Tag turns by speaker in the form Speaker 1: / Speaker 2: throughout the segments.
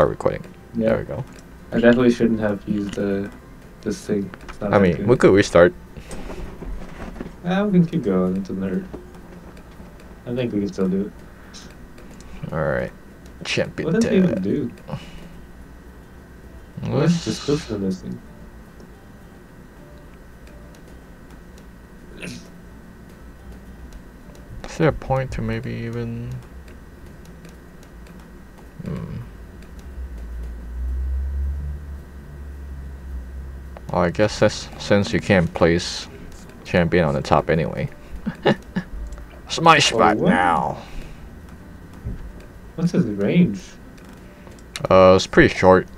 Speaker 1: Start recording.
Speaker 2: Yeah.
Speaker 1: There we go.
Speaker 2: I definitely shouldn't have used the this thing.
Speaker 1: I mean,
Speaker 2: good.
Speaker 1: we could restart.
Speaker 2: Ah, we can keep going. It's a nerd. I think we can still do it.
Speaker 1: Alright. Champion
Speaker 2: What does it even do? What's the description of this thing?
Speaker 1: Is there a point to maybe even... Well, I guess that's since you can't place champion on the top anyway. Smash
Speaker 2: Oh,
Speaker 1: back
Speaker 2: what?
Speaker 1: now.
Speaker 2: What's his range?
Speaker 1: Uh, it's pretty short.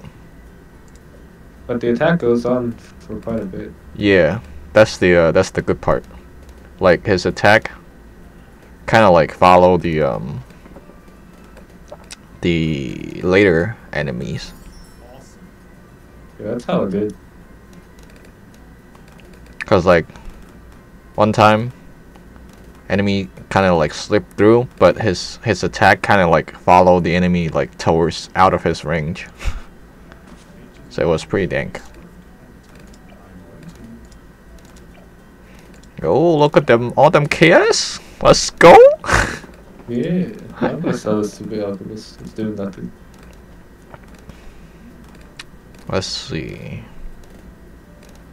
Speaker 2: But the attack goes on for quite a bit.
Speaker 1: Yeah, that's the uh, that's the good part. Like his attack, kind of like follow the um the later enemies.
Speaker 2: Yeah, that's hella good.
Speaker 1: Cause like one time, enemy kind of like slipped through, but his his attack kind of like followed the enemy like towards out of his range. so it was pretty dank. Oh, look at them, all them KS. Let's go.
Speaker 2: Yeah, I'm gonna sell this to Big Alchemist. It's doing nothing.
Speaker 1: Let's see.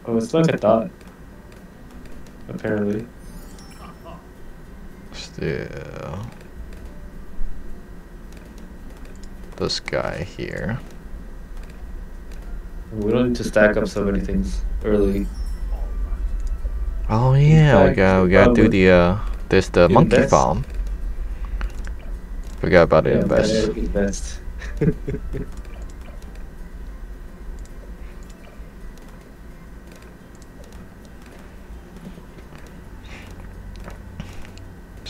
Speaker 2: Oh, it's like a dot. Apparently.
Speaker 1: Still. This guy here.
Speaker 2: We don't need to stack up so many things early.
Speaker 1: Oh yeah, we
Speaker 2: fact,
Speaker 1: got we gotta do the uh this the monkey
Speaker 2: invest.
Speaker 1: farm. Forgot about the
Speaker 2: Yeah,
Speaker 1: invest.
Speaker 2: better invest.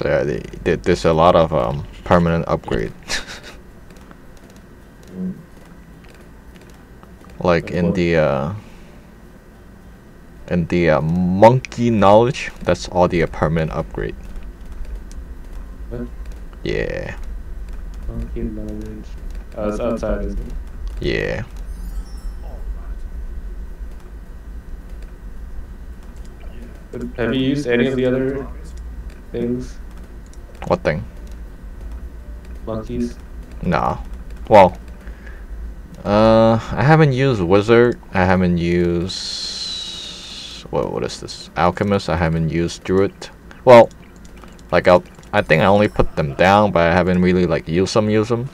Speaker 1: So yeah, the, the, there's a lot of um permanent upgrade. Like
Speaker 2: Like
Speaker 1: in the uh in the uh, monkey knowledge, that's all the uh, permanent upgrade.
Speaker 2: What?
Speaker 1: Yeah,
Speaker 2: Monkey knowledge. Oh, it's outside, isn't it?
Speaker 1: yeah.
Speaker 2: Have you used any of the other things?
Speaker 1: What thing?
Speaker 2: Monkeys?
Speaker 1: No. Well, uh, I haven't used wizard. I haven't used what? What is this? Alchemist. I haven't used druid. Well, like I, I think I only put them down, but I haven't really like used them. Use them.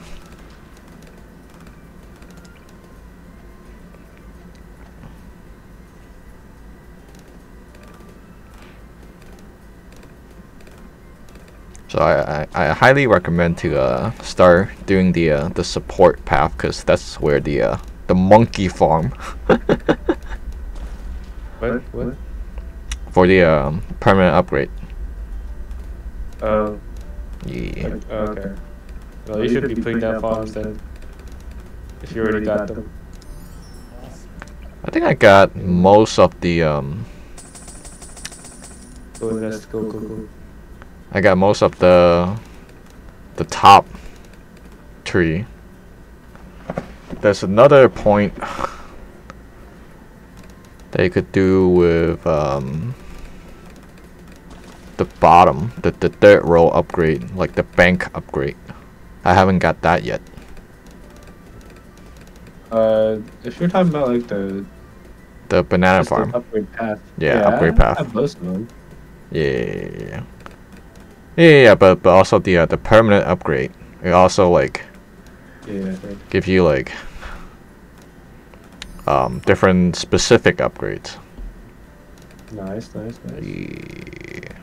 Speaker 1: So I, I, I highly recommend to uh, start doing the uh, the support path because that's where the uh, the monkey farm
Speaker 2: What? What?
Speaker 1: for the um, permanent upgrade.
Speaker 2: Oh,
Speaker 1: Yeah.
Speaker 2: like- okay. Well, you should be putting down farms then. If you already got them.
Speaker 1: I think I got most of the um
Speaker 2: Go invest, go, go, go.
Speaker 1: I got most of the the top tree. There's another point that you could do with um the bottom, the the third row upgrade, like the bank upgrade. I haven't got that yet.
Speaker 2: Uh, if you're talking about like the
Speaker 1: The banana farm.
Speaker 2: upgrade path.
Speaker 1: Yeah, upgrade
Speaker 2: I
Speaker 1: path.
Speaker 2: have most of them.
Speaker 1: Yeah, yeah, yeah. Yeah, but but also the uh, the permanent upgrade. It also like
Speaker 2: Yeah.
Speaker 1: give you like um different specific upgrades.
Speaker 2: Nice, nice, nice.
Speaker 1: Yeah.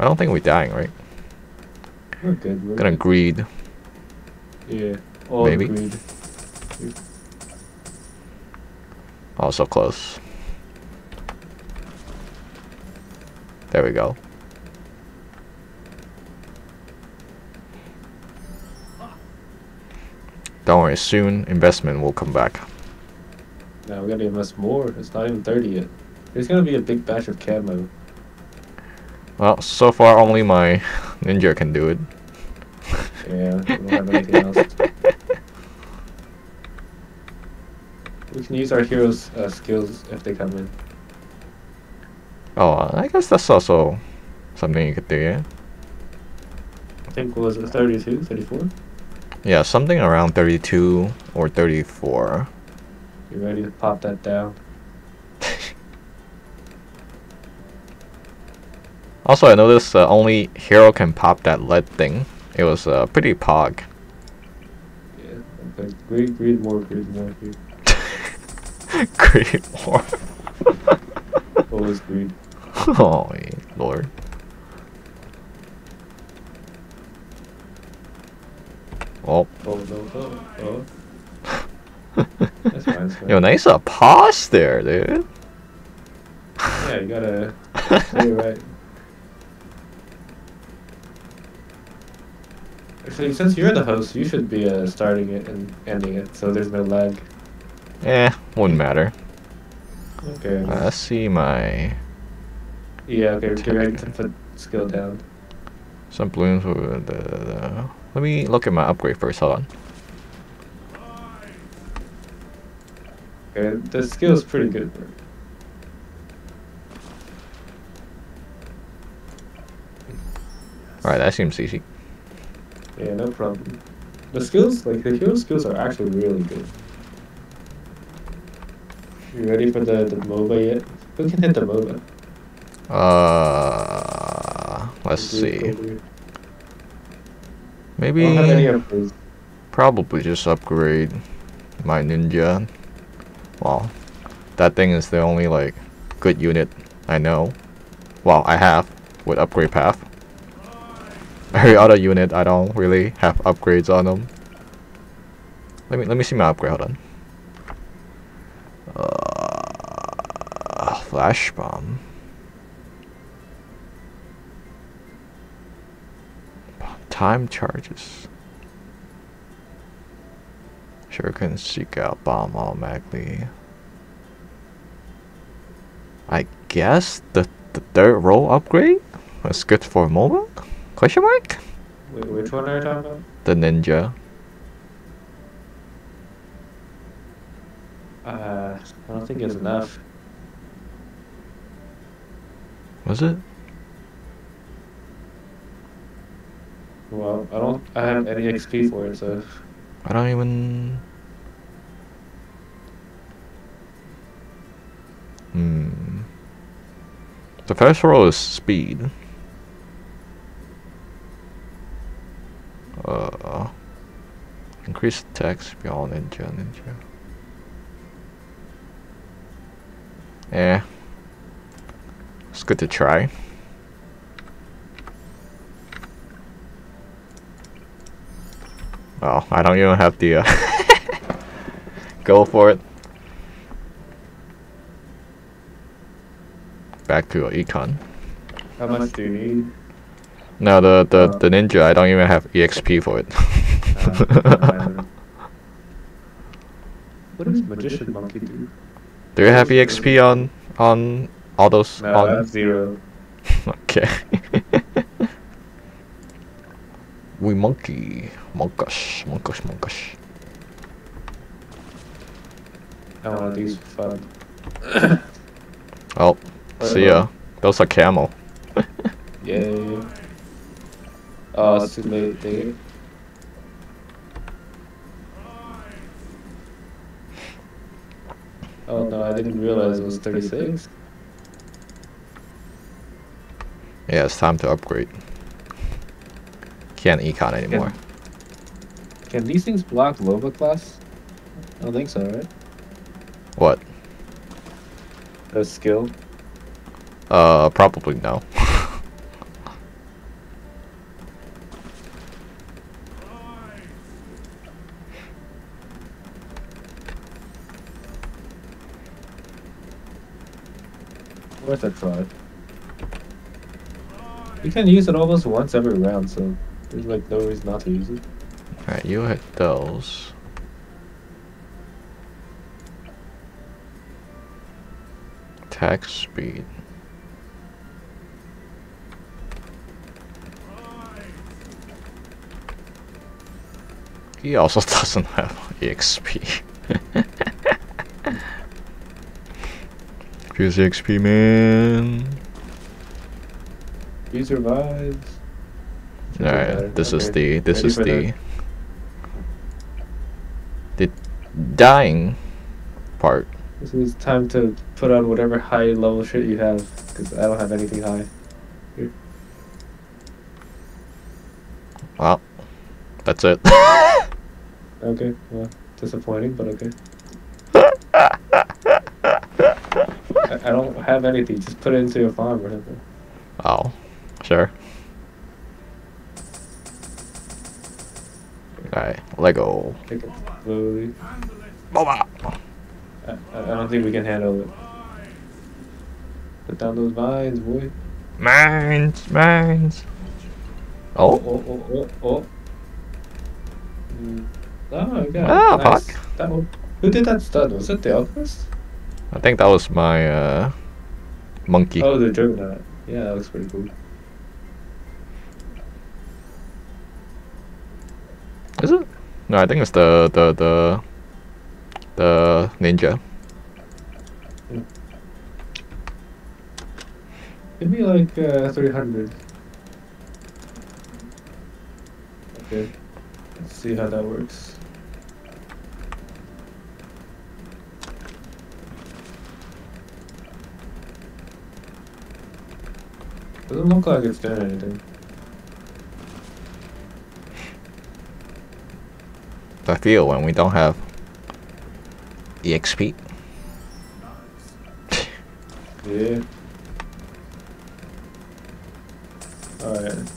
Speaker 1: I don't think we're dying, right?
Speaker 2: We're good. We're
Speaker 1: Gonna
Speaker 2: good.
Speaker 1: greed.
Speaker 2: Yeah. All
Speaker 1: Maybe.
Speaker 2: agreed.
Speaker 1: Also close. There we go. Don't worry, soon investment will come back.
Speaker 2: Now we gotta invest more. It's not even 30 yet. There's gonna be a big batch of camo.
Speaker 1: Well, so far only my ninja can do it.
Speaker 2: Yeah, don't have anything else. We can use our heroes' uh, skills if they come in.
Speaker 1: I guess that's also something you could do, yeah?
Speaker 2: I think was it 32, 34?
Speaker 1: Yeah, something around 32 or 34.
Speaker 2: You ready to pop that down?
Speaker 1: Also, I noticed uh, only hero can pop that lead thing. It was uh, pretty pog.
Speaker 2: Yeah. Okay. Greed, greed more, greed more, greed.
Speaker 1: Great war.
Speaker 2: Always greed.
Speaker 1: Oh, lord. Oh,
Speaker 2: Oh no, oh, oh. That's fine, that's fine.
Speaker 1: yo, nice uh, pause there, dude.
Speaker 2: Yeah, you gotta it right. Actually, since you're the host, you should be uh, starting it and ending it, so there's no lag.
Speaker 1: Eh, wouldn't matter.
Speaker 2: Okay.
Speaker 1: Uh, let's see my
Speaker 2: yeah, okay, get ready to put skill down.
Speaker 1: some balloons. with uh, The, the, let me look at my upgrade first. Hold on.
Speaker 2: Okay, the skill is pretty good.
Speaker 1: All right, that seems easy.
Speaker 2: Yeah, no problem. The skills, like the hero skills, are actually really good. You ready for the, the MOAB yet? Who can hit the MOAB?
Speaker 1: Uh, let's see.
Speaker 2: over here. I
Speaker 1: Maybe
Speaker 2: don't have any upgrades.
Speaker 1: probably just upgrade my ninja. Well, that thing is the only like good unit I know. Well, I have with upgrade path. Every other unit I don't really have upgrades on them. Let me let me see my upgrade. Hold on. Uh, flash bomb. Time charges. Sure can seek out bomb automatically. I guess the, the third role upgrade was good for mobile? Question mark?
Speaker 2: Wait, which one are you talking about?
Speaker 1: The ninja.
Speaker 2: Uh, I don't think it's enough.
Speaker 1: Was it?
Speaker 2: Well, I don't. I have any XP for it, so
Speaker 1: I don't even. Hmm. The first role is speed. Uh. Increase attacks beyond ninja ninja. Yeah. It's good to try. Oh, I don't even have the uh, go for it. Back to econ.
Speaker 2: how much do you need?
Speaker 1: No, the the,
Speaker 2: Uh.
Speaker 1: the ninja. I don't even have exp for it.
Speaker 2: Uh, what does magician monkey do?
Speaker 1: Do you have exp on on all those?
Speaker 2: No, I have zero.
Speaker 1: Okay. We monkey, monkish, monkish, monkish.
Speaker 2: I want these for fun.
Speaker 1: Oh, see ya. Those are camo.
Speaker 2: Yay. Ah, oh, it's too late, dang it. Oh no, I didn't realize it was 36.
Speaker 1: Yeah, it's time to upgrade. Can't econ anymore.
Speaker 2: Can these things block Lova class? I don't think so, right?
Speaker 1: What?
Speaker 2: The skill?
Speaker 1: Uh, probably no.
Speaker 2: Worth a try. You can use it almost once every round, so there's like no reason not to use it.
Speaker 1: Alright, you hit those. Attack speed. He also doesn't have EXP. Use EXP, man.
Speaker 2: He survives. Better.
Speaker 1: Alright, this is the this
Speaker 2: ready
Speaker 1: is the the dying part.
Speaker 2: This is time to put on whatever high level shit you have, because I don't have anything high.
Speaker 1: Well, that's it.
Speaker 2: Okay, well, disappointing, but okay. I, I don't have anything. Just put it into your farm or something.
Speaker 1: oh, sure. Alright, Lego.
Speaker 2: Take it slowly.
Speaker 1: Boba.
Speaker 2: I, I I don't think we can handle it. Put down those vines, boy.
Speaker 1: Mines, mines.
Speaker 2: Oh,
Speaker 1: Oh,
Speaker 2: oh, oh, oh, oh. Mm. Oh, I
Speaker 1: Ah,
Speaker 2: it. Nice.
Speaker 1: fuck.
Speaker 2: That one. Who did that stud? Was it the Alchemist?
Speaker 1: I think that was my uh, monkey.
Speaker 2: Oh, the Juggernaut. Yeah, that looks pretty cool.
Speaker 1: Is it? No, I think it's the the the the ninja.
Speaker 2: Give me like uh, 300. Okay. Let's see how that works. Doesn't look like it's doing anything.
Speaker 1: I feel when we don't have EXP.
Speaker 2: Yeah. Alright.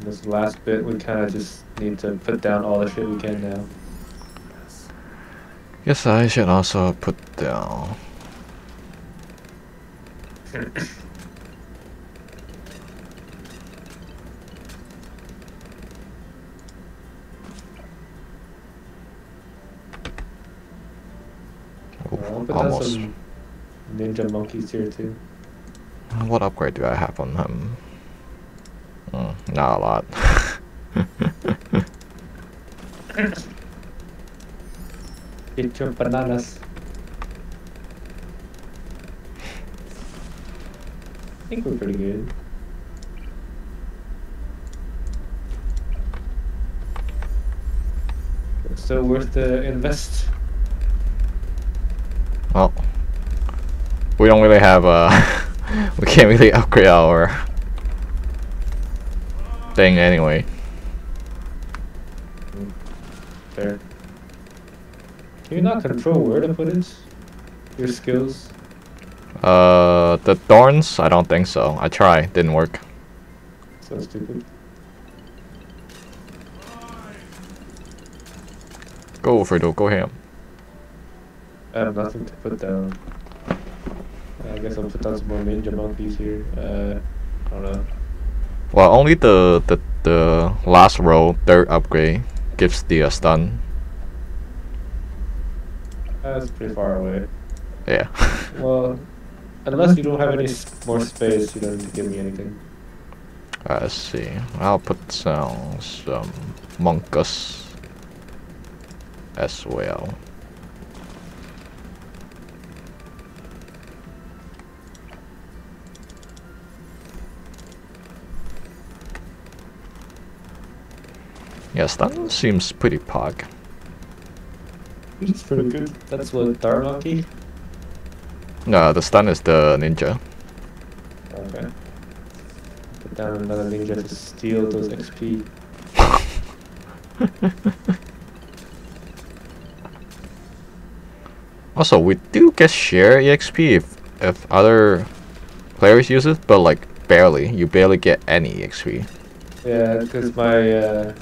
Speaker 2: This last bit, we kind of just need to put down all the shit we can now.
Speaker 1: Yes, I should also put down.
Speaker 2: I'll put
Speaker 1: almost.
Speaker 2: some ninja monkeys here too.
Speaker 1: What upgrade do I have on him? Mm, not a lot.
Speaker 2: Get your bananas. I think we're pretty good. It's Still worth the invest.
Speaker 1: well, we don't really have uh we can't really upgrade our thing anyway.
Speaker 2: Fair. Can you not control where to put it? Your skills?
Speaker 1: Uh, the thorns? I don't think so. I tried, didn't work.
Speaker 2: So stupid.
Speaker 1: Go Fredo, go ham.
Speaker 2: I have nothing to put down. I guess I'll put down some more ninja monkeys here. Uh, I don't know.
Speaker 1: Well, only the the the last row, third upgrade, gives the uh, stun.
Speaker 2: That's pretty far away.
Speaker 1: Yeah.
Speaker 2: Well, unless you don't have any more space, you don't need to give me anything.
Speaker 1: Uh, let's see. I'll put some some monkus as well. Yeah, stun seems pretty pog.
Speaker 2: It's pretty good. That's what Dark
Speaker 1: No, the stun is the ninja.
Speaker 2: Okay. Put down another ninja to steal those XP.
Speaker 1: Also, we do get share EXP if if other players use it, but like barely. You barely get any EXP.
Speaker 2: Yeah, because my uh,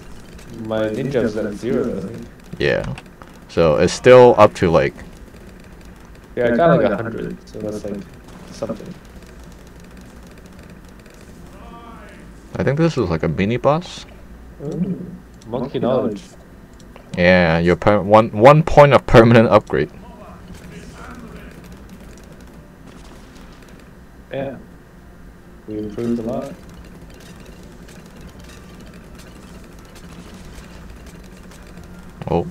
Speaker 2: my ninja's at zero. I.
Speaker 1: Yeah. So it's still up to like
Speaker 2: Yeah, I got like a hundred, so that's like something.
Speaker 1: I think this is like a mini boss.
Speaker 2: Ooh, monkey knowledge.
Speaker 1: Yeah, your per- one one point of permanent upgrade.
Speaker 2: Yeah, we improved a lot.
Speaker 1: Oh.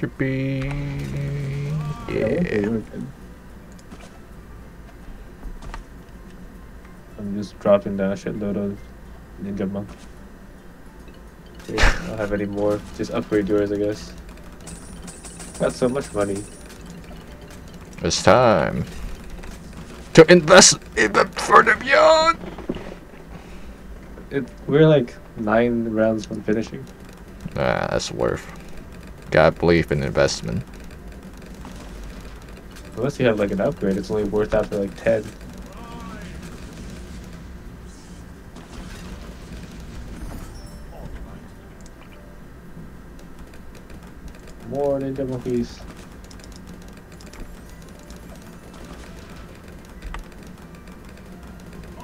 Speaker 2: Okay,
Speaker 1: Yeah.
Speaker 2: I'm just dropping down a shitload of ninja monk. I don't have any more. Just upgrade yours, I guess. Got so much money.
Speaker 1: It's time to invest in the further beyond.
Speaker 2: It, we're like nine rounds from finishing.
Speaker 1: Nah, that's worth. Gotta believe in investment.
Speaker 2: Unless you have like an upgrade, it's only worth after like ten. More ninja monkeys.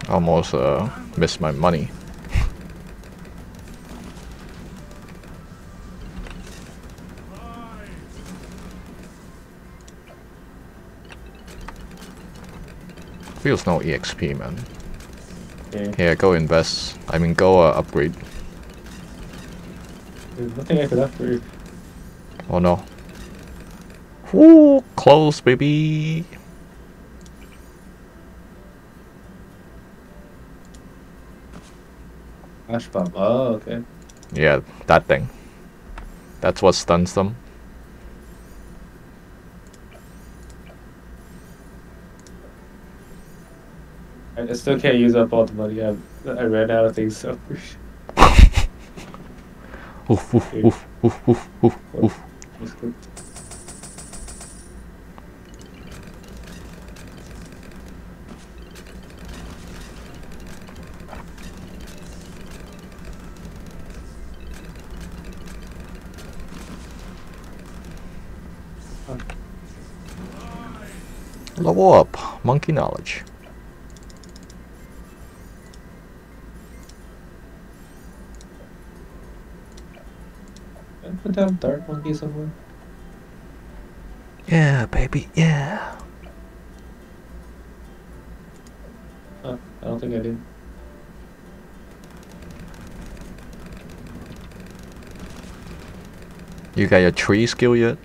Speaker 1: Almost uh missed my money. Feels no EXP, man. Yeah, go invest. I mean, go uh, upgrade.
Speaker 2: There's nothing I could upgrade.
Speaker 1: Oh no. Ooh, close, baby.
Speaker 2: Flash bomb. Oh, okay.
Speaker 1: Yeah, that thing. That's what stuns them.
Speaker 2: I I still can't use up all the money. I, I ran out of things, so.
Speaker 1: Oof, oof, oof, oof, oof, oof, oof. Level up. Monkey knowledge.
Speaker 2: Put down Dart Monkey somewhere?
Speaker 1: Yeah, baby, yeah.
Speaker 2: Oh, I don't think I did.
Speaker 1: You got your tree skill yet?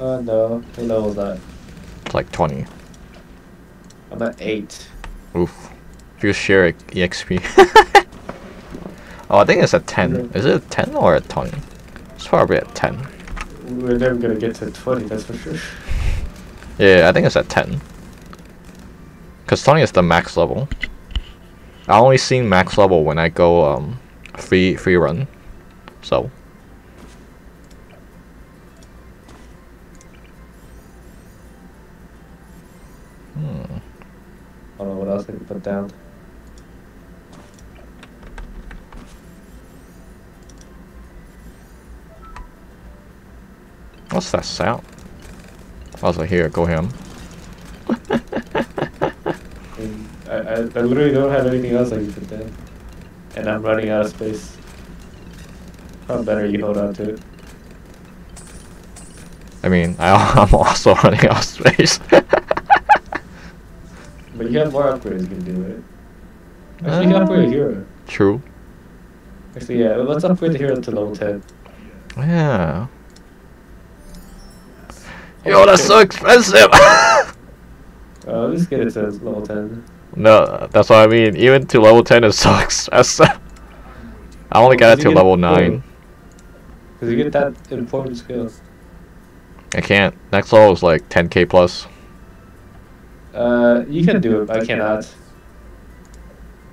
Speaker 2: Uh, no. What level is that?
Speaker 1: It's like 20.
Speaker 2: I'm at 8.
Speaker 1: Oof. If you share EXP. oh, I think it's a 10.
Speaker 2: Yeah.
Speaker 1: Is it at 10 or a 20? It's probably a 10.
Speaker 2: We're never gonna get to 20, that's for sure.
Speaker 1: Yeah, I think it's at 10. Because 20 is the max level. I only seen max level when I go um free free run. So hmm.
Speaker 2: I don't know what else I can put down.
Speaker 1: What's that sound? I was here, go him.
Speaker 2: I, I, I literally don't have anything else I can put down. And I'm running out of space. Probably better you hold on to it.
Speaker 1: I mean, I, I'm also running out of space.
Speaker 2: But you have more upgrades you can do, right? Actually, you can upgrade a hero.
Speaker 1: True.
Speaker 2: Actually, yeah, let's upgrade the hero to level 10.
Speaker 1: Yeah. Yo, that's so expensive.
Speaker 2: Uh, let's get it to level 10.
Speaker 1: no, that's what I mean. Even to level 10 is so expensive. I only
Speaker 2: Oh,
Speaker 1: got it to level
Speaker 2: oh.
Speaker 1: 9.
Speaker 2: Because you get that important skill.
Speaker 1: I can't. Next level is like 10k plus.
Speaker 2: Uh, you can do it, but I cannot.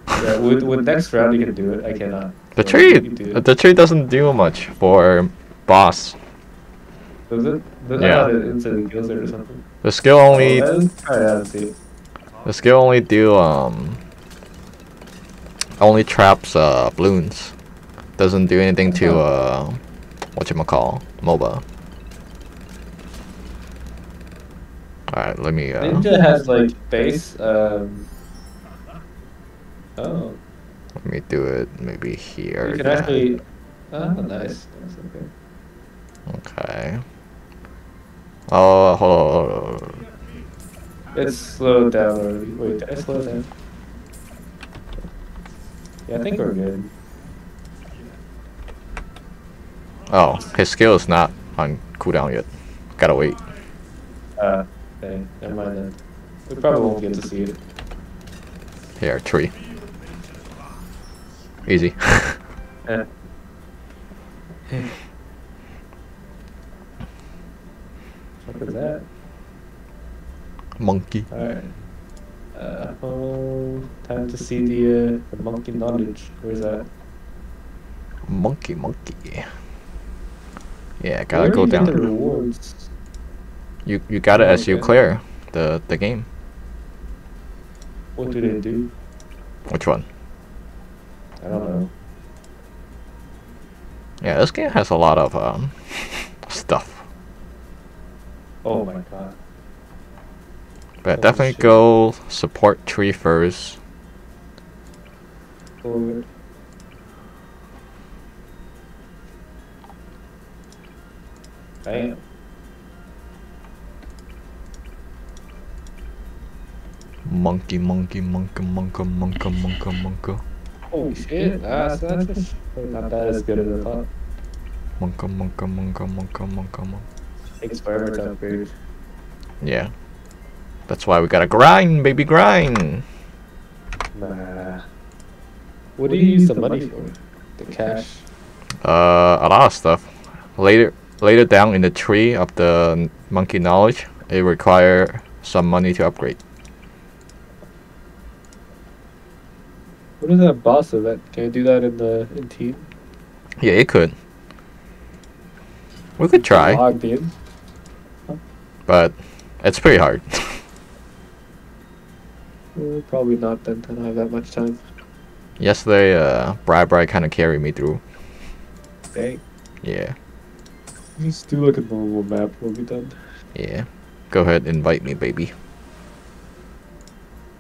Speaker 2: Yeah, with, with next round you can do it, I cannot.
Speaker 1: The
Speaker 2: So
Speaker 1: tree,
Speaker 2: you can do it.
Speaker 1: the tree doesn't do much for boss.
Speaker 2: Does it? Does
Speaker 1: Yeah.
Speaker 2: yeah. it instantly kills it or something?
Speaker 1: The skill only,
Speaker 2: Oh, let's try that and see.
Speaker 1: the skill only do um, only traps uh balloons. Doesn't do anything to
Speaker 2: Oh.
Speaker 1: uh, what you call MOAB. All right, let me. Uh,
Speaker 2: Ninja has like base. Um, oh,
Speaker 1: Let me do it maybe here.
Speaker 2: you can actually. Oh, nice. That's okay.
Speaker 1: Okay. Oh, hold on, hold on, hold on.
Speaker 2: It's slowed down already. Wait, did I slow down? Yeah, I think we're good.
Speaker 1: Oh, his skill is not on cooldown yet. Gotta wait.
Speaker 2: Uh, okay, never mind then. We probably won't get to see it.
Speaker 1: Here, tree. Easy.
Speaker 2: Eh. Is that?
Speaker 1: Monkey.
Speaker 2: Alright. Uh, oh, time to see the, uh, the monkey knowledge. Where's that?
Speaker 1: Monkey, monkey. Yeah, gotta
Speaker 2: do
Speaker 1: go down.
Speaker 2: The rewards.
Speaker 1: You you got it
Speaker 2: Oh,
Speaker 1: as you clear the the game.
Speaker 2: What do they do?
Speaker 1: Which one?
Speaker 2: I don't know.
Speaker 1: Yeah, this game has a lot of um. Oh,
Speaker 2: oh my god.
Speaker 1: But
Speaker 2: Holy
Speaker 1: definitely
Speaker 2: shit.
Speaker 1: go support tree first.
Speaker 2: Forward. Damn.
Speaker 1: Monkey, monkey, monkey, monkey, monkey, monkey, monkey,
Speaker 2: Holy shit, that's not, not that as good as I thought.
Speaker 1: monkey, monkey, monkey, monkey, monkey, monkey.
Speaker 2: Takes forever to upgrade.
Speaker 1: Yeah. That's why we gotta grind, baby, grind.
Speaker 2: Nah. What do you use the money for? The cash?
Speaker 1: Uh, a lot of stuff. Later, later down in the tree of the monkey knowledge, it require some money to upgrade.
Speaker 2: What is that boss event? Can I do that in the in team?
Speaker 1: Yeah, it could. We could try,
Speaker 2: Logged in.
Speaker 1: But it's pretty hard.
Speaker 2: Uh, probably not then. I don't have that much time.
Speaker 1: Yesterday, uh, Bri Bri kind of carried me through.
Speaker 2: Dang.
Speaker 1: Yeah,
Speaker 2: Just do like a normal map. We'll be done.
Speaker 1: yeah. Go ahead, invite me, baby.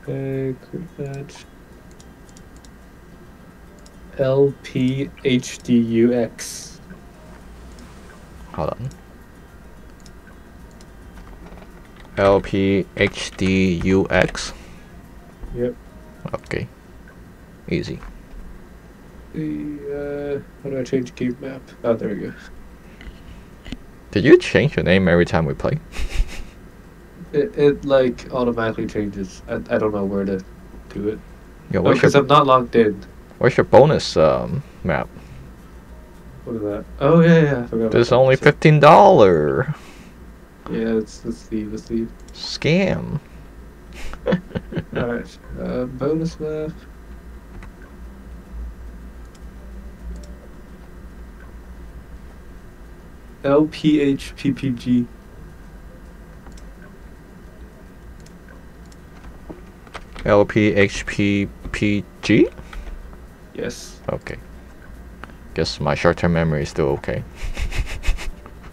Speaker 2: Okay, quick match. LPHDUX.
Speaker 1: Hold on. LPHDUX.
Speaker 2: Yep.
Speaker 1: Okay. Easy.
Speaker 2: The, uh, how do I change game map? Oh, there we go.
Speaker 1: Did you change your name every time we play?
Speaker 2: It, it like automatically changes. I, I don't know where to do it.
Speaker 1: Yo,
Speaker 2: Oh, because
Speaker 1: your
Speaker 2: I'm not logged in.
Speaker 1: where's your bonus um map?
Speaker 2: What is that? Oh yeah, yeah. I forgot. about
Speaker 1: There's only fifteen dollar
Speaker 2: Yeah, let's let's leave. Let's leave.
Speaker 1: scam.
Speaker 2: Alright. Uh, bonus map. LPHPPG.
Speaker 1: LPHPPG.
Speaker 2: Yes.
Speaker 1: Okay. Guess my short-term memory is still okay.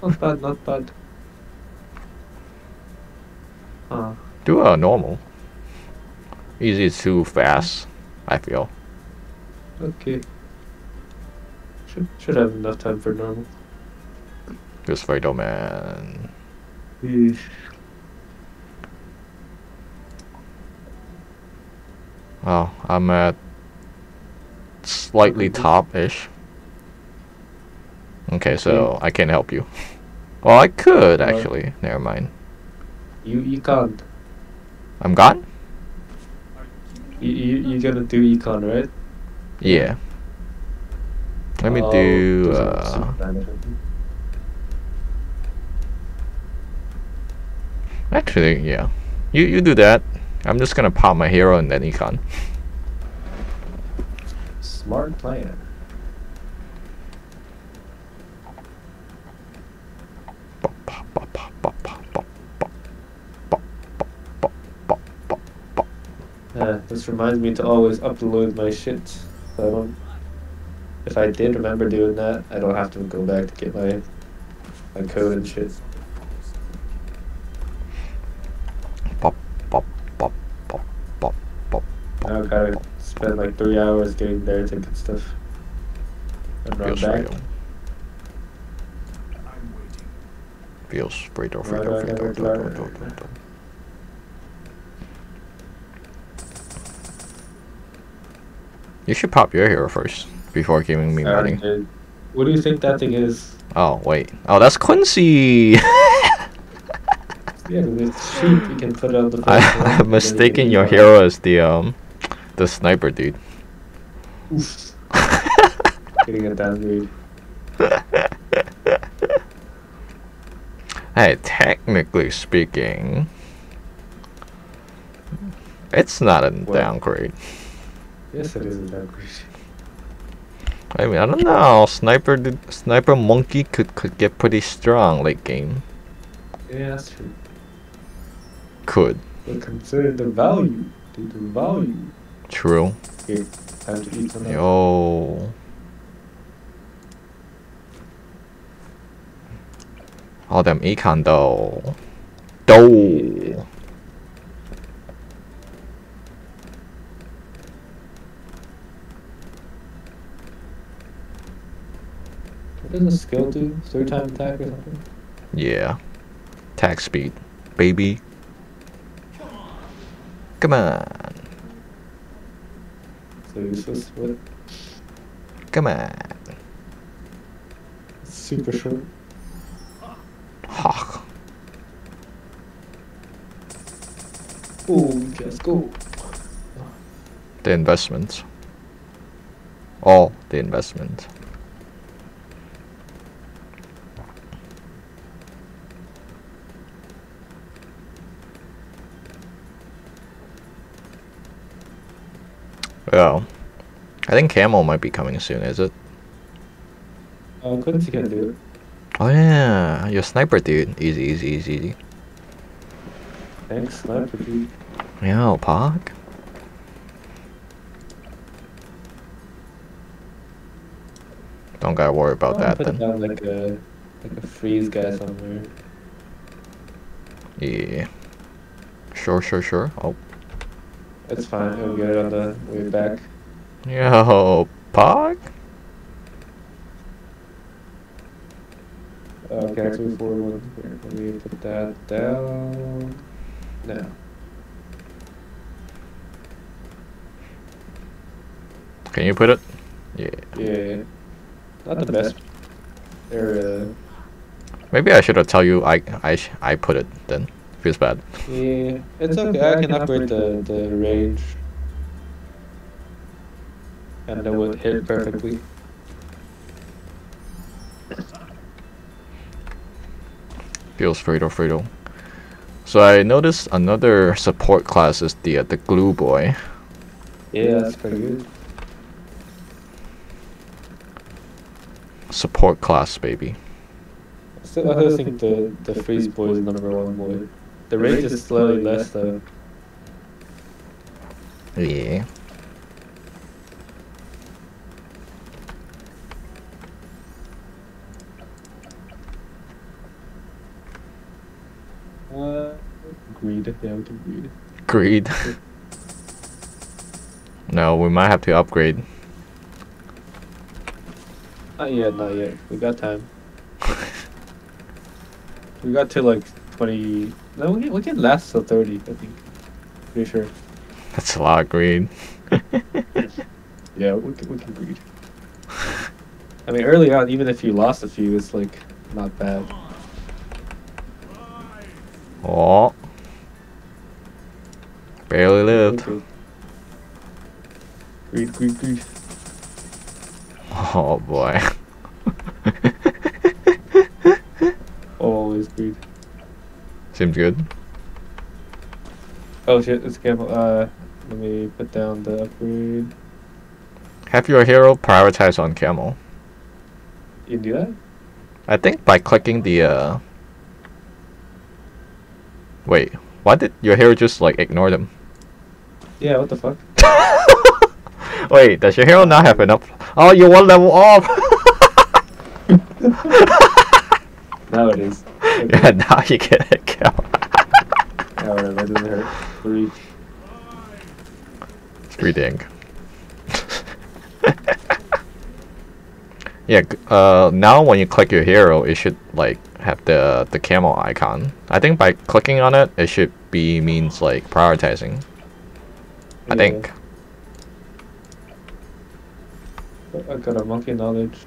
Speaker 2: Not bad. Not bad. Uh,
Speaker 1: Do a normal. Easy too fast. I feel.
Speaker 2: okay. Should should have enough time for normal.
Speaker 1: Just Fredo man.
Speaker 2: Eesh.
Speaker 1: Oh, I'm at slightly top-ish. Okay, so I can't help you. Well, I could actually. Never mind.
Speaker 2: You you can't.
Speaker 1: I'm gone.
Speaker 2: You you you gonna do econ right?
Speaker 1: Yeah. Let me
Speaker 2: Oh,
Speaker 1: do. Uh, actually, yeah. You you do that. I'm just gonna pop my hero and then econ.
Speaker 2: Smart plan. This reminds me to always upload my shit. So I don't. If I did remember doing that, I don't have to go back to get my my code and shit.
Speaker 1: Pop pop pop pop pop pop.
Speaker 2: Now I gotta spend like three hours getting there to get stuff. And run
Speaker 1: Feels
Speaker 2: back.
Speaker 1: Fredo. Feels Fredo,
Speaker 2: Right,
Speaker 1: Fredo,
Speaker 2: right,
Speaker 1: Fredo,
Speaker 2: right,
Speaker 1: do, You should pop your hero first before giving me money.
Speaker 2: did. What do you think that thing is?
Speaker 1: Oh wait. Oh, that's Quincy.
Speaker 2: Yeah, with sheep, you can put it on the.
Speaker 1: I, I'm mistaken your hero as the um, the sniper dude.
Speaker 2: Getting a downgrade.
Speaker 1: Hey, technically speaking, it's not a
Speaker 2: What?
Speaker 1: downgrade.
Speaker 2: Yes, it is a downgrade.
Speaker 1: I mean, I don't know. Sniper, did, sniper monkey could could get pretty strong late game.
Speaker 2: Yeah, that's true.
Speaker 1: Could.
Speaker 2: But consider the value. Dude, the value.
Speaker 1: True.
Speaker 2: Here, time to eat.
Speaker 1: Yo. All them econ though. Dough.
Speaker 2: What does a skill do? Third time attack or something?
Speaker 1: Yeah. Attack speed, baby. Come on.
Speaker 2: So useless. What?
Speaker 1: Come on.
Speaker 2: Super short.
Speaker 1: Ha.
Speaker 2: Oh, let's go.
Speaker 1: The investment. All the investment. Well, I think Camo might be coming soon, is it?
Speaker 2: Uh, Quincy can do it.
Speaker 1: Oh yeah, your sniper dude. Easy, easy, easy, easy.
Speaker 2: Thanks, sniper dude.
Speaker 1: Yo, Pog. Don't gotta worry about that
Speaker 2: put
Speaker 1: then.
Speaker 2: down like a like a freeze guy somewhere.
Speaker 1: Yeah. Sure, sure, sure. Oh.
Speaker 2: It's fine. We'll get it on the way back.
Speaker 1: Yo, Pog?
Speaker 2: Uh, okay, actually forward one here. Let me put that down now.
Speaker 1: Can you put it? Yeah.
Speaker 2: Yeah, not the best. Area.
Speaker 1: Maybe I should have tell you I I sh- I put it then. Feels bad.
Speaker 2: Yeah, it's okay. I can upgrade the the range, and it would hit perfectly.
Speaker 1: Feels Fredo Fredo. So I noticed another support class is the uh, the glue boy.
Speaker 2: Yeah, that's pretty good.
Speaker 1: Support class baby.
Speaker 2: Still, I still think the the freeze boy is number one boy. The range is slightly less though.
Speaker 1: Yeah.
Speaker 2: Uh, greed. Yeah, we can greed.
Speaker 1: Greed. no, we might have to upgrade.
Speaker 2: Not yet, not yet. We got time. We got to like twenty. No, we can, we can last till thirty. I think. Pretty sure.
Speaker 1: That's a lot of greed.
Speaker 2: Yeah, we can, we can greed. I mean, early on, even if you lost a few, it's like not bad.
Speaker 1: Oh. Barely lived.
Speaker 2: Okay. Greed, greed, greed.
Speaker 1: Oh boy.
Speaker 2: Always greed.
Speaker 1: Seems good.
Speaker 2: Oh shit, it's camo. Uh, let me put down the upgrade.
Speaker 1: Have your hero prioritize on camo.
Speaker 2: You do that?
Speaker 1: I think by clicking the uh Wait, why did your hero just like ignore them?
Speaker 2: Yeah, what the fuck?
Speaker 1: Wait, does your hero not have enough? Oh, you one level off.
Speaker 2: Now it is.
Speaker 1: Yeah, now you get a kill.
Speaker 2: Yeah, whatever, that doesn't hurt. Three.
Speaker 1: pretty dang. yeah, uh, now when you click your hero, it should like have the the camo icon. I think by clicking on it, it should be means like prioritizing. I
Speaker 2: Yeah.
Speaker 1: think.
Speaker 2: I got a monkey knowledge.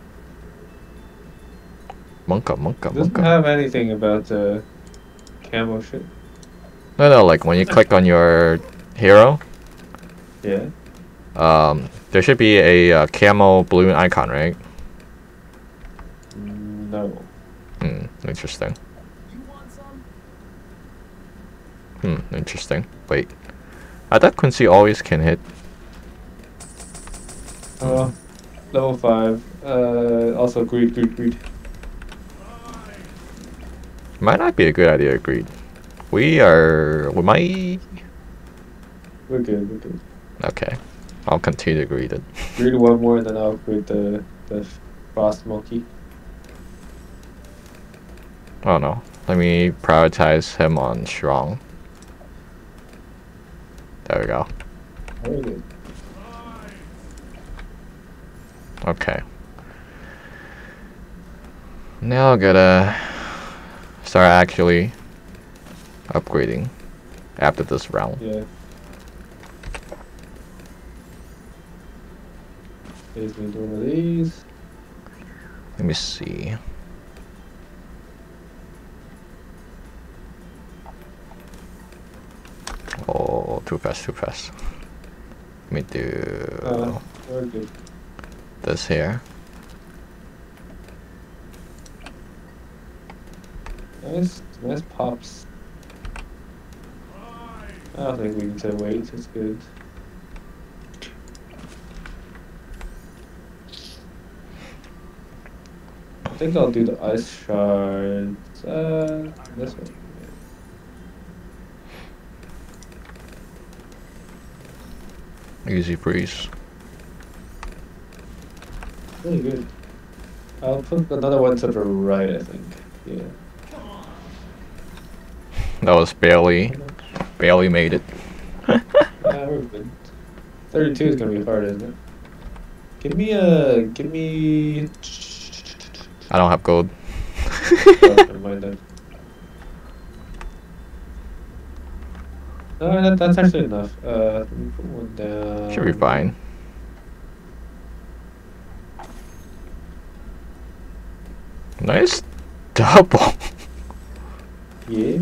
Speaker 1: Monka, monka,
Speaker 2: Doesn't
Speaker 1: monka.
Speaker 2: have anything about the camo shit.
Speaker 1: No, no, like when you click on your hero,
Speaker 2: Yeah.
Speaker 1: um, there should be a uh, camo balloon icon, right?
Speaker 2: No.
Speaker 1: Hmm, interesting. Hmm, interesting. Wait. I thought Quincy always can hit.
Speaker 2: Oh, level five. Uh, also greed, greed, greed.
Speaker 1: Might not be a good idea, agreed. We are. We might.
Speaker 2: We're good. We're good.
Speaker 1: Okay. I'll continue to greet it.
Speaker 2: Greed one more, and then I'll greed the the frost monkey.
Speaker 1: Oh no. Let me prioritize him on strong. There we go.
Speaker 2: Very good.
Speaker 1: Okay. Now I gotta start actually upgrading after this round.
Speaker 2: Yeah. Here's me doing one of these.
Speaker 1: Let me see. Oh, too fast, too fast. Let me do
Speaker 2: Uh,
Speaker 1: this here.
Speaker 2: Nice, nice pops. I don't think we need to wait. It's good. I think I'll do the ice shards. Uh, this one.
Speaker 1: Easy freeze.
Speaker 2: Really good. I'll put another one to the right. I think. Yeah.
Speaker 1: That was barely, barely made it.
Speaker 2: Yeah, we're good. Thirty-two is gonna be hard, isn't it? Give me a. Give me.
Speaker 1: I don't have gold.
Speaker 2: oh, never mind then. No, that, that's actually enough. Uh, put one down.
Speaker 1: Should be fine. Nice double.
Speaker 2: Yeah.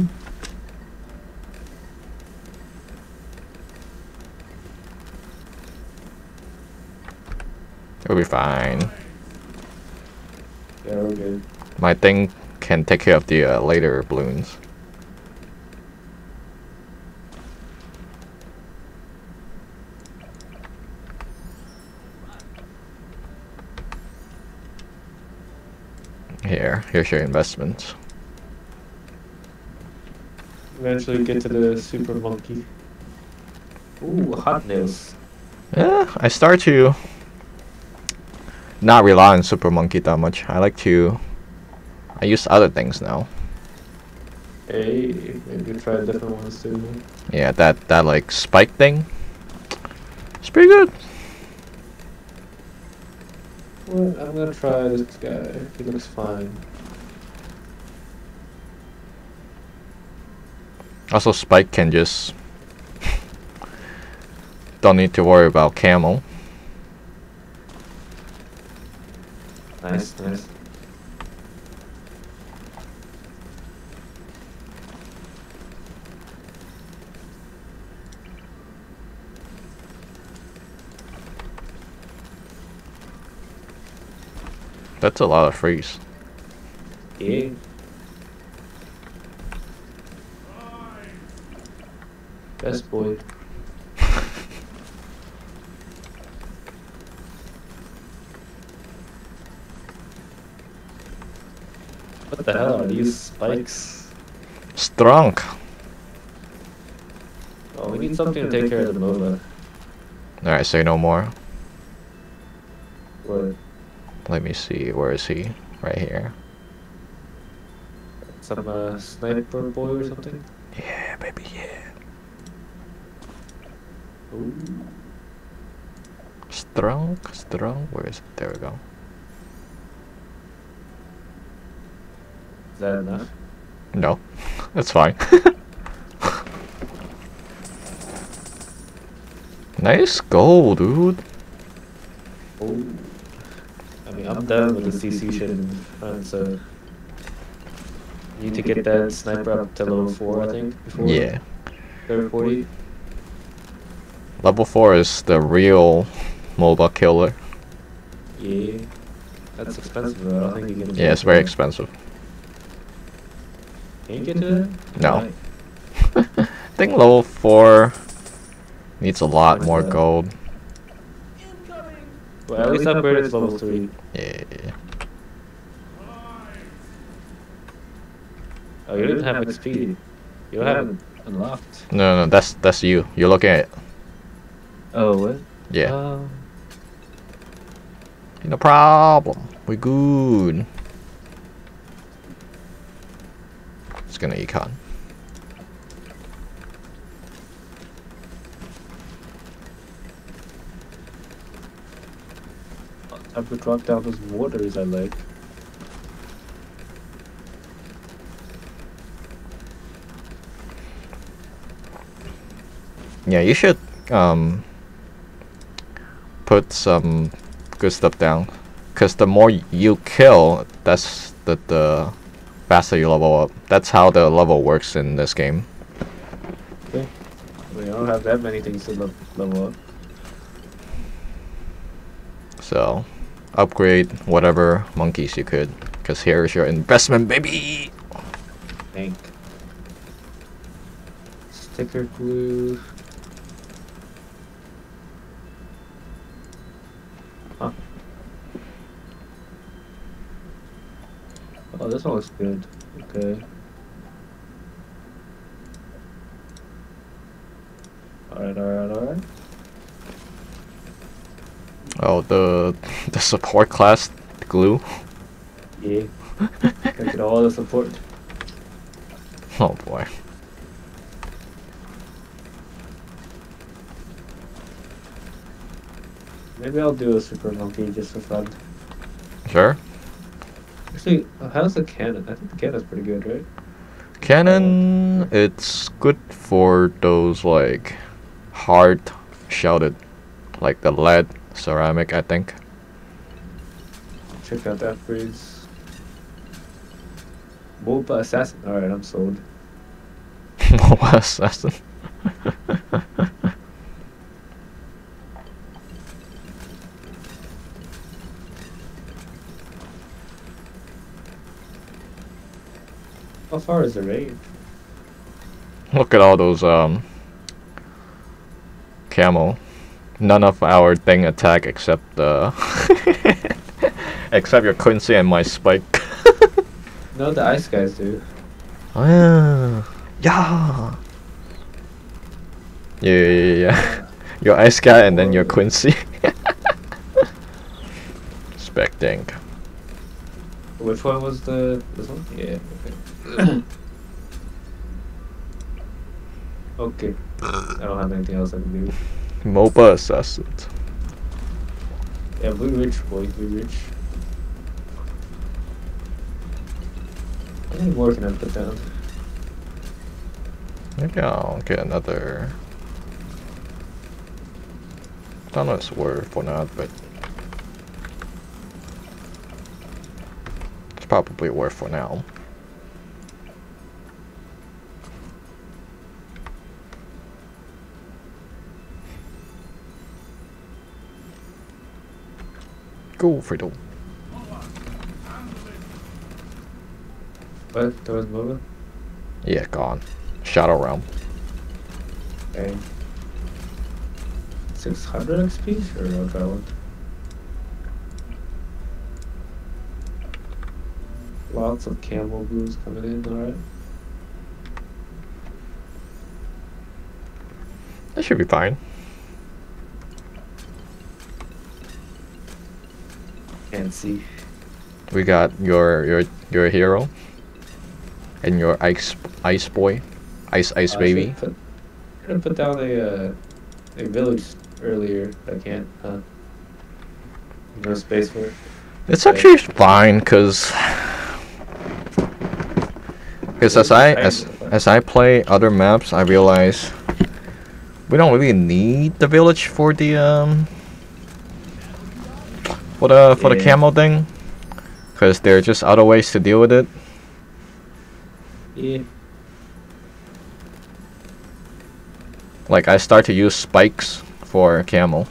Speaker 1: It'll be fine.
Speaker 2: Yeah, we're good.
Speaker 1: My thing can take care of the uh, later balloons. Here, here's your investments.
Speaker 2: Eventually get to the super monkey. Ooh, hot nails.
Speaker 1: Yeah, I start to not rely on Super Monkey that much. I like to. I use other things now.
Speaker 2: Hey, maybe try different ones too.
Speaker 1: Yeah, that that like spike thing. It's pretty good.
Speaker 2: Well, I'm gonna try this guy. He looks fine.
Speaker 1: Also, spike can just don't need to worry about camo.
Speaker 2: Nice, nice.
Speaker 1: That's a lot of freeze.
Speaker 2: Yeah. Best boy. What the hell are these spikes?
Speaker 1: Strong.
Speaker 2: Oh, we need something to take care of the MOAB.
Speaker 1: Alright, say no more.
Speaker 2: What?
Speaker 1: Let me see. Where is he? Right here.
Speaker 2: Some uh, sniper boy or something?
Speaker 1: Yeah, baby, yeah.
Speaker 2: Ooh.
Speaker 1: Strong, strong. Where is it? There we go.
Speaker 2: Is that enough?
Speaker 1: No, that's fine. nice goal, dude.
Speaker 2: Oh. I mean, I'm done with the CC shit in front, so You need to get that sniper up to level 4, I think, before
Speaker 1: Yeah.
Speaker 2: third 40.
Speaker 1: Level 4 is the real MOAB killer.
Speaker 2: Yeah. That's expensive, though. I think you can
Speaker 1: Yeah, it's very expensive.
Speaker 2: Can you get to that?
Speaker 1: No. I think level 4 needs a lot more
Speaker 2: that?
Speaker 1: gold.
Speaker 2: Well, at least upgrade it to level 3.
Speaker 1: Yeah.
Speaker 2: Oh, you didn't have XP. You have it unlocked.
Speaker 1: No, no, that's that's you. You're looking at it.
Speaker 2: Oh, what?
Speaker 1: Yeah.
Speaker 2: Um,
Speaker 1: no problem. We good. It's gonna econ.
Speaker 2: time to drop down those waters I like.
Speaker 1: Yeah, you should um put some good stuff down, cause the more you kill, that's the the faster you level up. That's how the level works in this game.
Speaker 2: Okay. We don't have that many things to le- level up.
Speaker 1: So, upgrade whatever monkeys you could, cause here's your investment, baby.
Speaker 2: Thank. Sticker glue. Oh, this one looks good. Okay. Alright, alright, alright.
Speaker 1: Oh, the the support class glue.
Speaker 2: Yeah. Gotta get all the support.
Speaker 1: Oh boy.
Speaker 2: Maybe I'll do a super monkey just for fun.
Speaker 1: Sure.
Speaker 2: Actually, how's the cannon? I think the cannon's pretty good, right?
Speaker 1: Cannon, it's good for those like hard shielded, like the lead ceramic, I think.
Speaker 2: Check out that phrase. MOAB Assassin. Alright, I'm sold.
Speaker 1: MOAB assassin.
Speaker 2: Far is the range?
Speaker 1: Look at all those um Camo. None of our thing attack except the except your Quincy and my spike.
Speaker 2: No, the ice guys do.
Speaker 1: Ah, yeah. Yeah, yeah, yeah, yeah. Your ice guy and then your Quincy. Specting.
Speaker 2: Which one was the this one? Yeah. Okay. okay. I don't have anything else I can do.
Speaker 1: MOAB assassins.
Speaker 2: Yeah, we rich boy, we rich. How many more can I put down?
Speaker 1: Maybe I'll get another. I don't know if it's worth or not, but it's probably worth for now. Go, Fredo.
Speaker 2: What? There was MOAB?
Speaker 1: Yeah, gone. Shadow Realm.
Speaker 2: Okay. 600 XP? Sure, I'll try one. Lots of camo bloons coming in, alright.
Speaker 1: That should be fine.
Speaker 2: See.
Speaker 1: We got your your your hero and your ice ice boy, ice ice
Speaker 2: I
Speaker 1: baby.
Speaker 2: Put, I should put down a, uh, a village earlier. I can't, huh? No space for it.
Speaker 1: It's actually fine because because as I as as I play other maps, I realize we don't really need the village for the um for the for the
Speaker 2: Yeah.
Speaker 1: camo thing because there are just other ways to deal with it.
Speaker 2: Yeah.
Speaker 1: Like I start to use spikes for camo.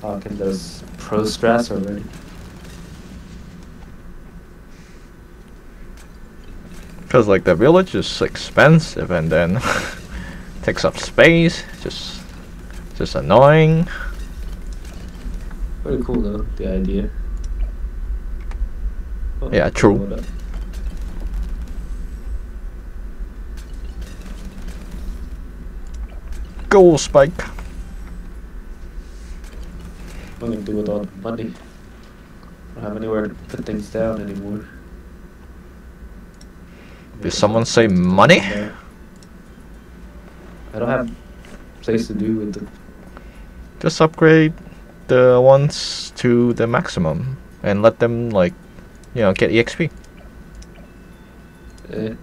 Speaker 2: Talking those pro strats already.
Speaker 1: Cause like the village is expensive and then takes up space. Just, just annoying.
Speaker 2: Pretty cool though, the idea.
Speaker 1: Yeah, true. Go spike.
Speaker 2: What am I gonna do with all the money? I don't have anywhere to put things down anymore.
Speaker 1: Did someone say money?
Speaker 2: I don't have place to do with the
Speaker 1: Just upgrade the ones to the maximum and let them like, you know, get exp.
Speaker 2: Eh.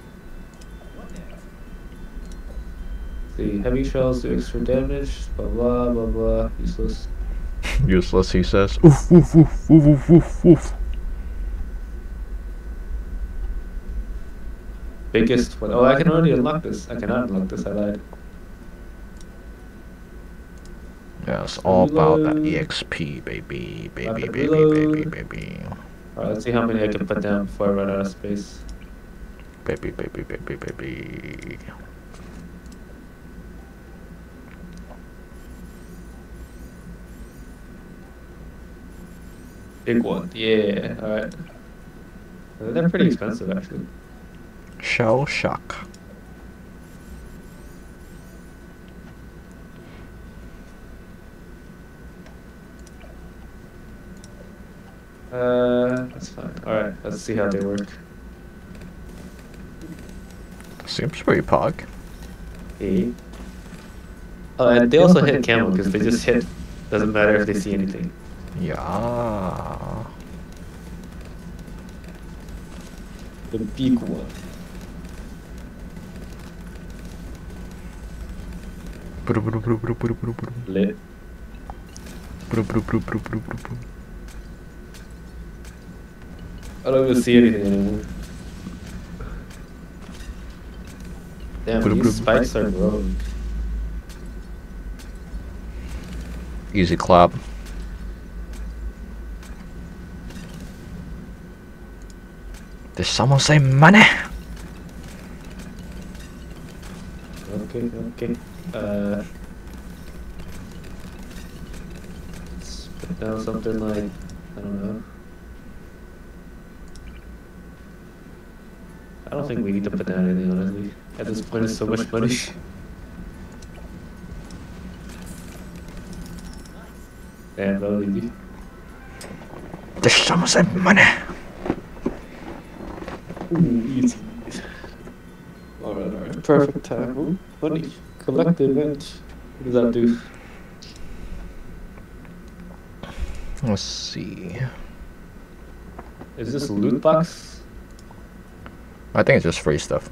Speaker 2: See, heavy shells do extra damage, blah blah blah blah, useless.
Speaker 1: Useless, he says. Oof, oof, oof, oof, oof, oof, oof.
Speaker 2: Biggest one. Oh, I can already unlock this. I cannot unlock this, I lied.
Speaker 1: Yeah, it's all about that exp, baby, baby,
Speaker 2: Rapid
Speaker 1: baby, baby, baby,
Speaker 2: Alright, let's see how many I can put down before I run out of space.
Speaker 1: baby, baby, baby, baby.
Speaker 2: Big one. Yeah, alright. They're pretty expensive actually.
Speaker 1: Shell shock.
Speaker 2: Uh, that's fine. Alright, let's see how they work.
Speaker 1: Seems pretty pog.
Speaker 2: A. Oh, and they also hit camo because they just hit. Doesn't matter if they see anything.
Speaker 1: Yeah.
Speaker 2: The big one. Lit. I don't even see anything anymore. Damn,
Speaker 1: Bru- bru-
Speaker 2: these spikes are growing.
Speaker 1: Easy clap. Did someone say money?
Speaker 2: Okay, okay. Uh, let's down something like I don't know. Don't think we need to put down anything honestly. At this point, it's so much money. Damn, that was easy.
Speaker 1: Did someone say money?
Speaker 2: Ooh, easy. Alright, alright. Perfect time. Ooh, money. Collective edge. What does that do?
Speaker 1: Let's see.
Speaker 2: Is this a loot box?
Speaker 1: I think it's just free stuff.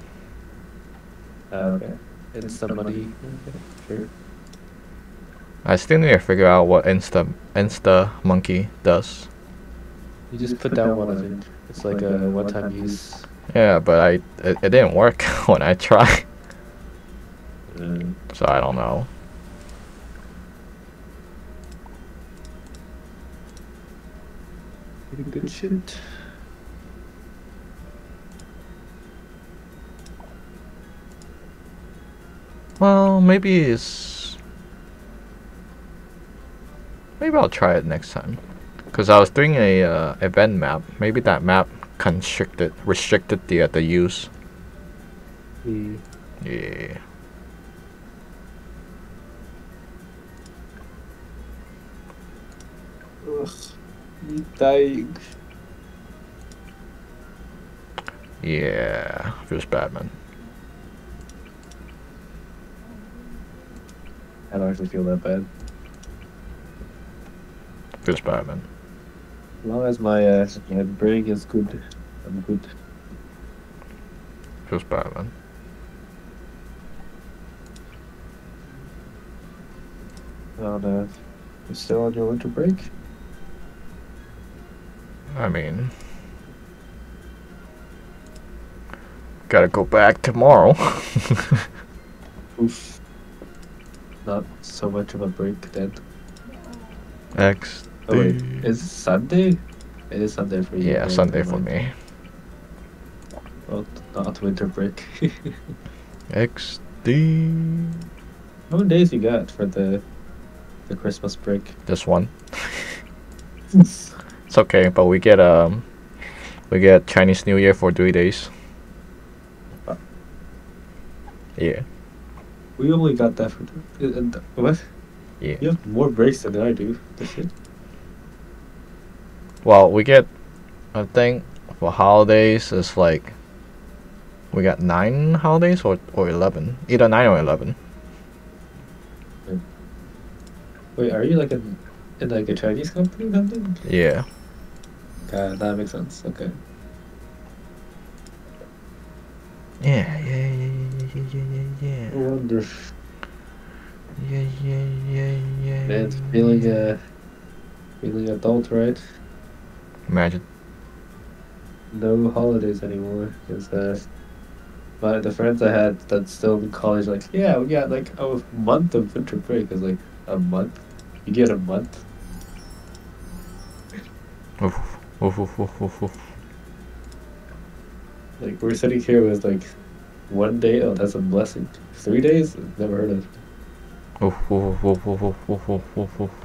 Speaker 2: Uh, okay. Insta money. Okay, sure.
Speaker 1: I still need to figure out what Insta Insta Monkey does.
Speaker 2: You just put down one, I think. It's like a one-time use.
Speaker 1: Yeah, but I it, it didn't work when I tried,
Speaker 2: Um,
Speaker 1: so I don't know.
Speaker 2: pretty good shit.
Speaker 1: Well, maybe it's maybe I'll try it next time. Cause I was doing a uh, event map. Maybe that map constricted restricted the uh, the use.
Speaker 2: The
Speaker 1: Yeah.
Speaker 2: Ugh. Me dying.
Speaker 1: Yeah. Feels bad, man.
Speaker 2: I don't actually feel that bad.
Speaker 1: Feels bad, man.
Speaker 2: As long as my uh, my brain is good, I'm good.
Speaker 1: Feels bad, man.
Speaker 2: Oh no. You still on your winter break?
Speaker 1: I mean, gotta go back tomorrow.
Speaker 2: Oof. Not so much of a break then.
Speaker 1: X.
Speaker 2: Oh wait, is it Sunday? It is Sunday for you.
Speaker 1: Yeah. Sunday for me.
Speaker 2: Well, not winter break.
Speaker 1: XD.
Speaker 2: How many days you got for the the Christmas break?
Speaker 1: This one. It's okay, but we get um, we get Chinese New Year for three days. Yeah,
Speaker 2: We only got that for the, uh, uh, what?
Speaker 1: yeah.
Speaker 2: You have more breaks than I do. This shit.
Speaker 1: Well, we get, I think, for holidays it's like, we got nine holidays or or eleven, either nine or eleven.
Speaker 2: Wait, are you like in in like a Chinese company or something?
Speaker 1: Yeah.
Speaker 2: Okay, that makes sense. Okay.
Speaker 1: Yeah, yeah, yeah, yeah, yeah, yeah, yeah,
Speaker 2: wonder.
Speaker 1: yeah, yeah, yeah, yeah.
Speaker 2: Man, it's feeling uh feeling adult, right?
Speaker 1: Imagine.
Speaker 2: No holidays anymore. Cause uh, my the friends I had that's still in college, like, yeah, we got like a month of winter break. It's like a month. You get a month.
Speaker 1: Oof, oof, oof, oof, oof, oof.
Speaker 2: Like we're sitting here with like one day. Oh, that's a blessing. Three days? Never heard of.
Speaker 1: Oh, oh, oh, oh, oh, oh, oh, oh.